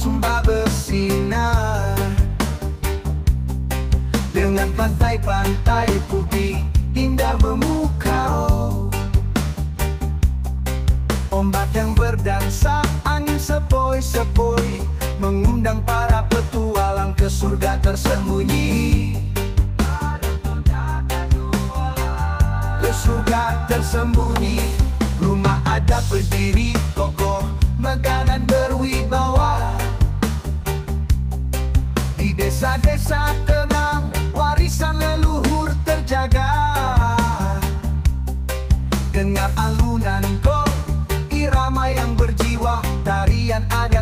sembah bersinar. Dengan pantai-pantai putih indah memukau. Ombak yang berdansa, angin sepoi-sepoi Mengundang para petualang ke surga tersembunyi. Ke surga tersembunyi Rumah ada berdiri. Di desa-desa tenang Warisan leluhur terjaga. Dengar alunan kok Irama yang berjiwa Tarian adat